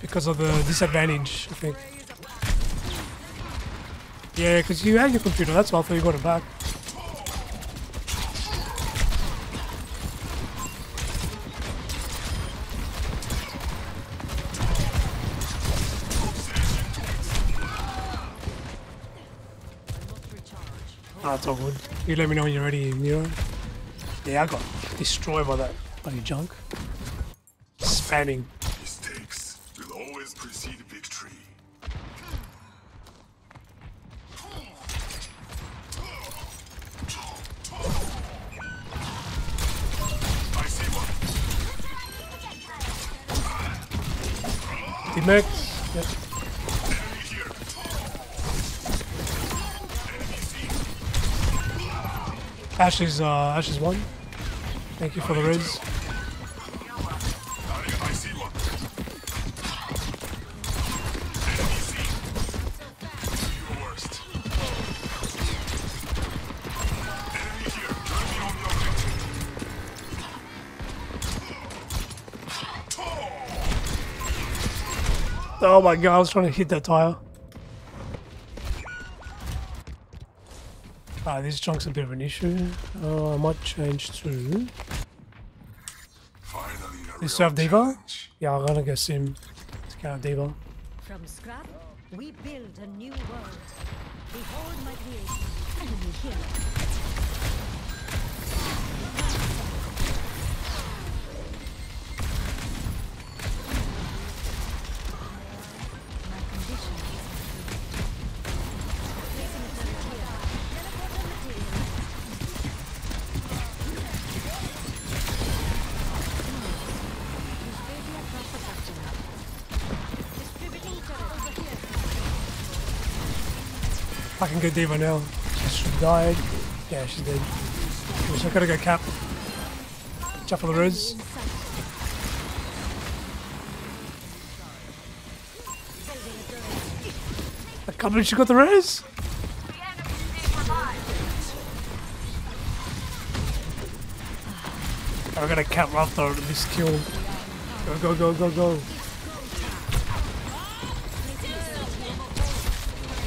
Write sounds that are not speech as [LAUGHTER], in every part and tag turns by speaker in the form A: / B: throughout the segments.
A: Because of the disadvantage, I think. Yeah, because you had your computer, that's why I thought you got it back. Ah, it's all good. You let me know when you're ready, Nero. Yeah, I got destroyed by that bloody junk. Spamming.
B: Mistakes will always precede victory. I see one.
A: T-Max. Yep.
B: Enemy here. Enemy seen.
A: Ashley's, uh, Ashley's one. Thank you for the riz. Oh my god, I was trying to hit that tire. Ah, this junk's a bit of an issue. Uh, I might change to...
B: Finally, a
A: This
B: real
A: have
B: D.Va?
A: Yeah, I'm gonna go sim. Let's go D.Va.
C: From scrap, we build a new world. Behold my creation, enemy here.
A: I can go D.Va now. She died. Yeah, she did. So I gotta go cap. Jump for the riz. I can't believe she got the riz. I'm gonna cap Raptor to this kill. Go, go, go, go, go.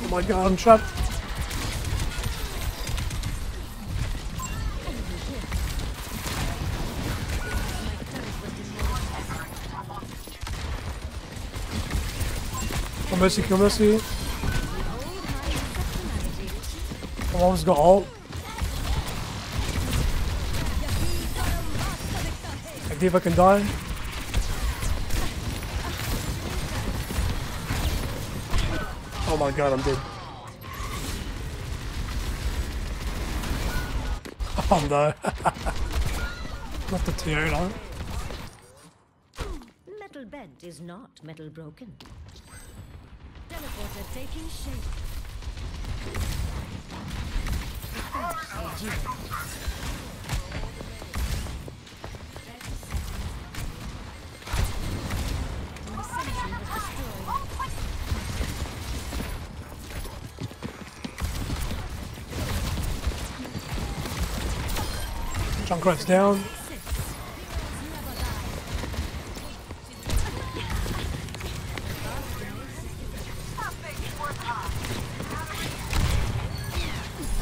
A: Oh my god, I'm trapped. Mercy, kill Mercy. I've almost got ult. I think I can die. Oh my god, I'm dead. [LAUGHS] Oh no. [LAUGHS] Not the Tiona.
C: Metal bent is not metal broken. Teleporter taking shape.
A: Junkrat's down.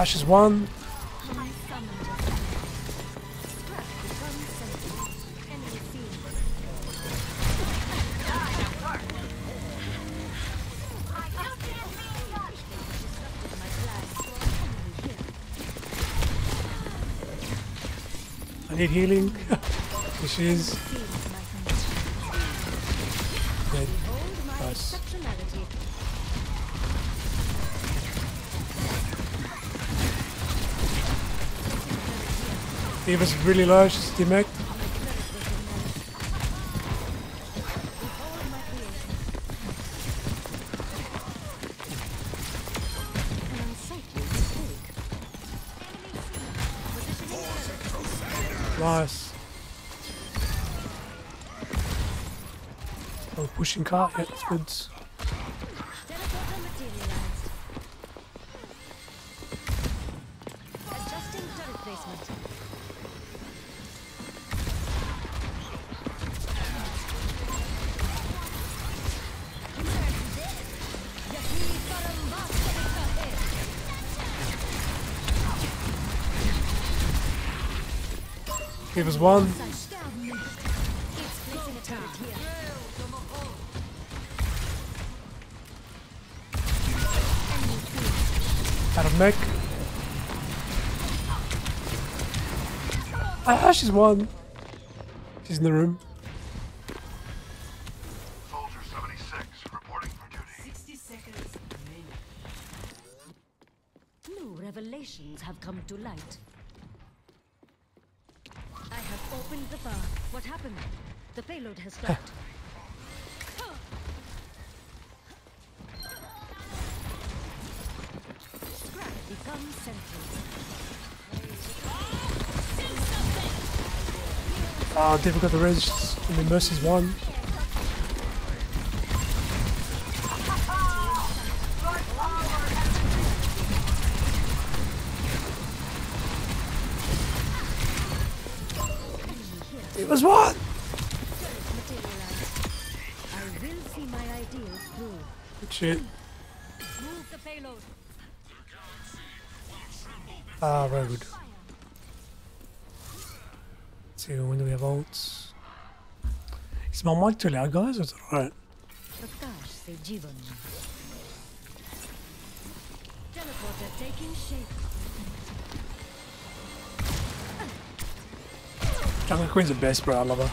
A: Ash one. I need healing. [LAUGHS] Here is.
C: An unsightly mistake. Positioning turret.
A: Nice. Oh, pushing cart. Yeah, that's good.
C: Enemy field.
A: Out of mech. Ah, she's one. She's in the room.
B: Soldier 76 reporting for duty.
D: 60 seconds remaining.
C: New revelations have come to light. Opened the bar. What happened? The payload has stopped. [LAUGHS] Scrap becomes.
A: Oh, ah, difficult to res. And the Mercy's one. It was what?
C: Materialized. I will see my ideals through.
A: Good shit.
C: Move the payload.
A: Ah, very good. Let's see, when do we have ults? Is my mic too loud, guys? Or is it alright?
C: Prakash se Jivan. Teleporter taking shape.
A: Junker Queen's the best, bro. I love her.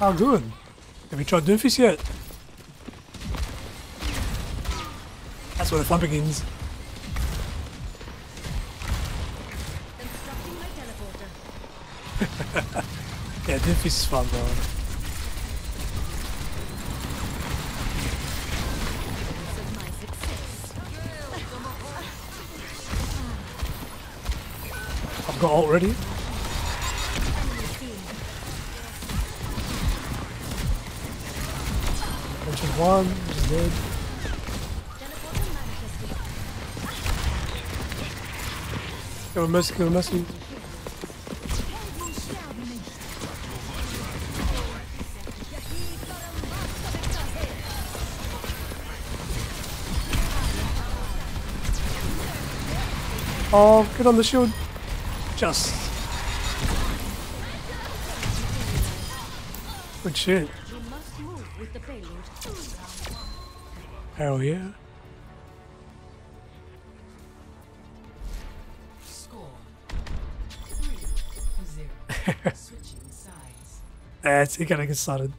A: Oh, good. Have you tried Doomfist yet? That's where the fun begins.
C: Constructing my teleporter. [LAUGHS]
A: Yeah, Doomfist is fun, bro. I've got ult ready. One, which is dead. Mercy.
C: Helden sterben nicht.
A: Oh, get on the shield. Just. Good shit.
C: We must move with the payload.
A: Hell yeah.
D: Score. Three to zero. [LAUGHS] Switching sides.
A: That's it. Gotta get started.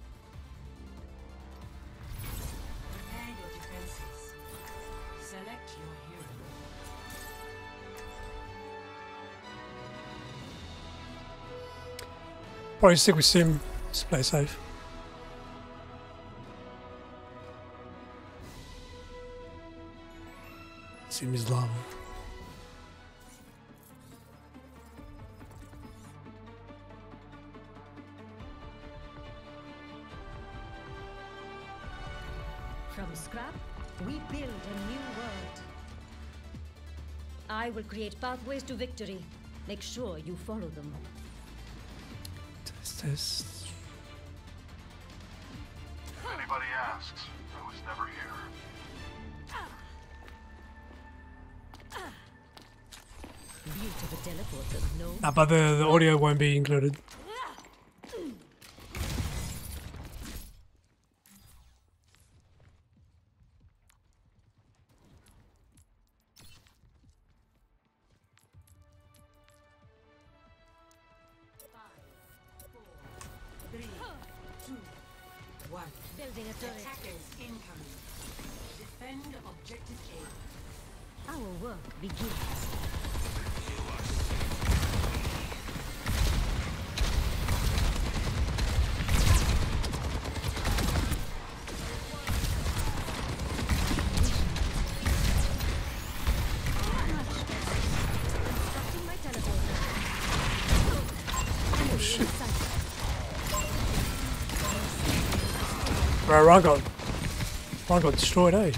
A: Probably stick with Sim. Just play safe. Sim is love.
C: From scrap, we build a new world. I will create pathways to victory. Make sure you follow them.
A: Test, test.
B: If anybody asks, I was never here.
C: Beauty of no?
A: Ah, but the, the audio won't be included.
D: Three, two, one.
C: Building a turret.
D: Attackers incoming. Defend objective A.
C: Our work begins. Constructing my teleporter.
A: Oh shit. Bro, Ron got, Ron got destroyed, eh?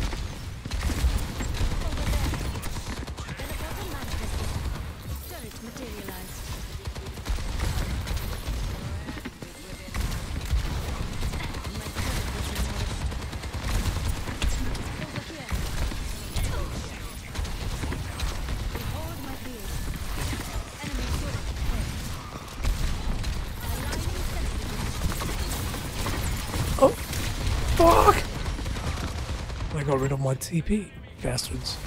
C: Fuck! I
A: got rid of my TP, bastards.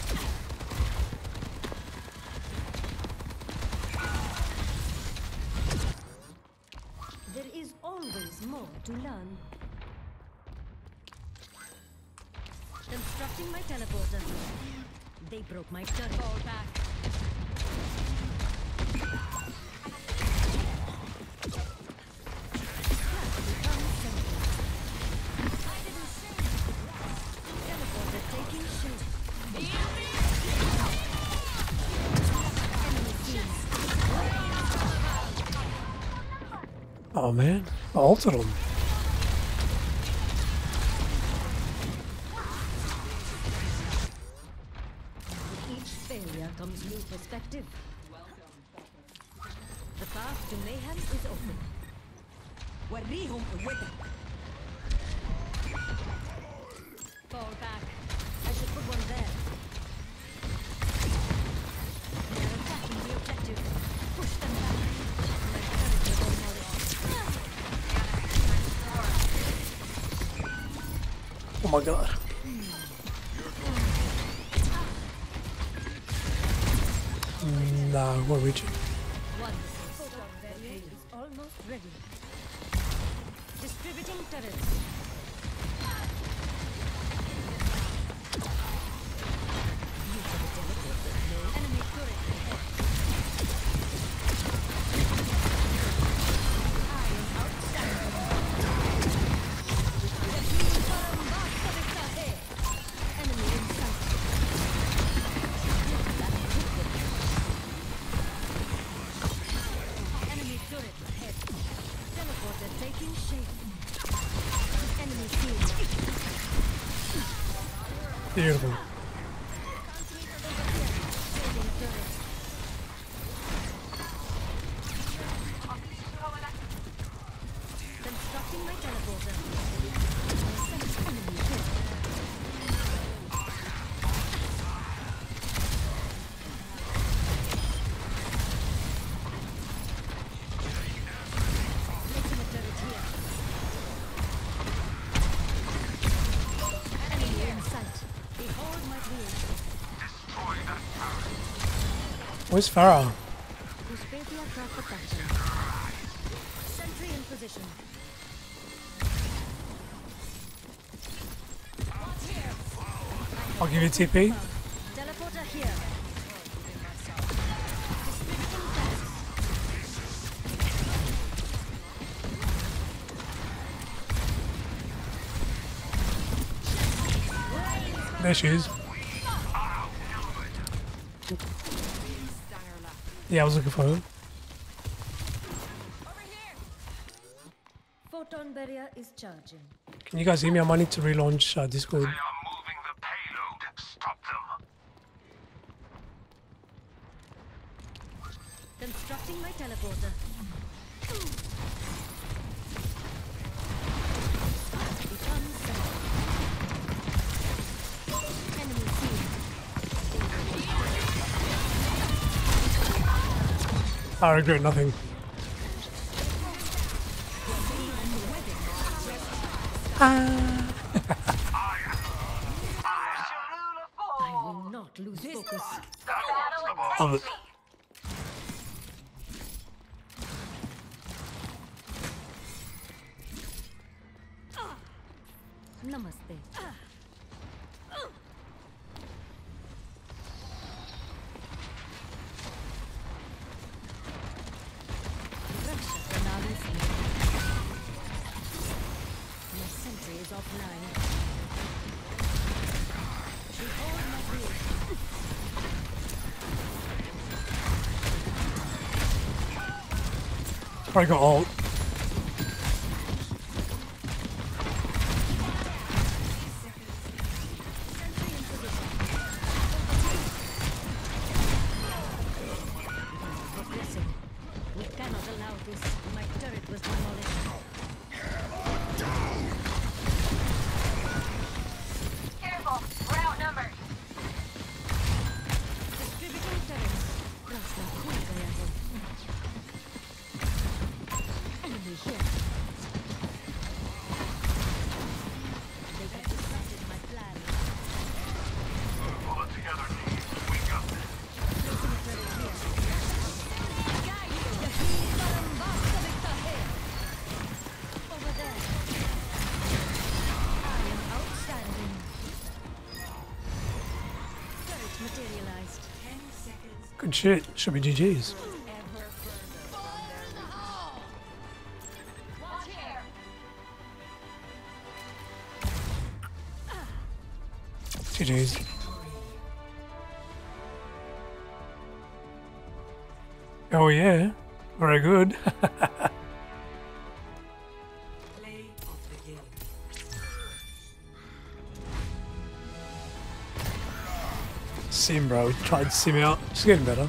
A: Oh man, I altered him.
C: perspective. The path to mayhem is open.
D: Warrihum aweta.
C: Fall back. I should put one there. They're attacking the objective. Push them back. My
A: god. Nah,
C: is almost ready. Distributing turrets. っていうとこ in position.
A: I'll give you TP. There she is. Yeah, I was looking for her.
C: Photon barrier is charging.
A: Can you guys hear me? I might need to relaunch uh, Discord.
B: They are moving the payload. Stop them.
C: Constructing my teleporter.
A: I regret nothing. Ah.
C: I will not lose focus.
A: Probably got ult.
C: Oh,
A: Good shit. Should be GG's. GG's. Oh yeah. Very good. [LAUGHS] sim, bro. Tried to sim out. It's getting better.